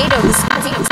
potatoes, potatoes,